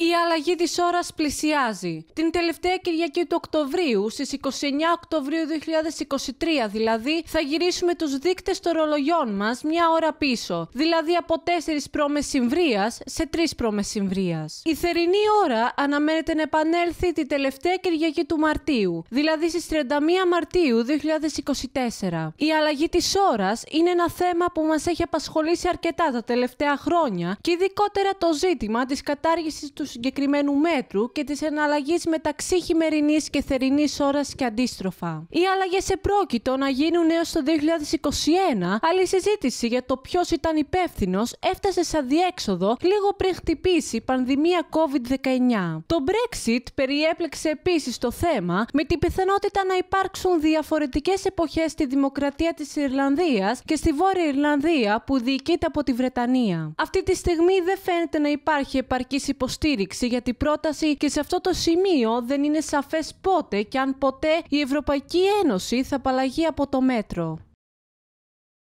Η αλλαγή της ώρας πλησιάζει. Την τελευταία Κυριακή του Οκτωβρίου, στις 29 Οκτωβρίου 2023 δηλαδή, θα γυρίσουμε τους δείκτες των ρολογιών μας μια ώρα πίσω, δηλαδή από 4 προμεσημβρίας σε 3 προμεσημβρίας. Η θερινή ώρα αναμένεται να επανέλθει την τελευταία Κυριακή του Μαρτίου, δηλαδή στις 31 Μαρτίου 2024. Η αλλαγή της ώρας είναι ένα θέμα που μας έχει απασχολήσει αρκετά τα τελευταία χρόνια και ειδικότερα το ζήτημα της κατάργησης του συγκεκριμένου μέτρου και τη εναλλαγή μεταξύ χειμερινής και θερινής ώρας και αντίστροφα. Οι αλλαγές επρόκειτο να γίνουν έως το 2021, αλλά η συζήτηση για το ποιος ήταν υπεύθυνος έφτασε σε αδιέξοδο λίγο πριν χτυπήσει η πανδημία COVID-19. Το Brexit περιέπλεξε επίσης το θέμα με την πιθανότητα να υπάρξουν διαφορετικές εποχές στη δημοκρατία της Ιρλανδίας και στη Βόρεια Ιρλανδία που διοικείται από τη Βρετανία. Αυτή τη στιγμή δεν φαίνεται να υπάρχει επαρκής υποστήριξη υποστήριξη για την πρόταση και σε αυτό το σημείο δεν είναι σαφές πότε και αν ποτέ η Ευρωπαϊκή Ένωση θα απαλλαγεί από το μέτρο.